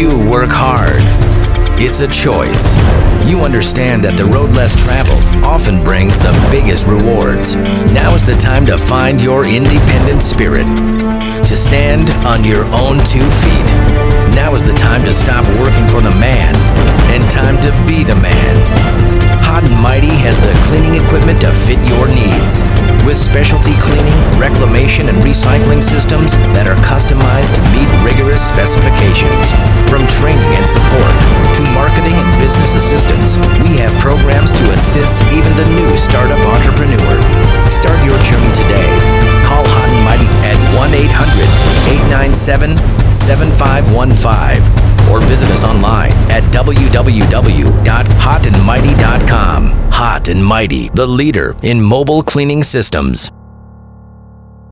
You work hard. It's a choice. You understand that the road less traveled often brings the biggest rewards. Now is the time to find your independent spirit. To stand on your own two feet. Now is the time to stop working for the man and time to be the man. Hot and Mighty has the cleaning equipment to fit your needs. With specialty cleaning, reclamation, and recycling systems that are customized to meet rigorous specifications. Assistance, we have programs to assist even the new startup entrepreneur. Start your journey today. Call Hot and Mighty at 1 800 897 7515 or visit us online at www.hotandmighty.com. Hot and Mighty, the leader in mobile cleaning systems.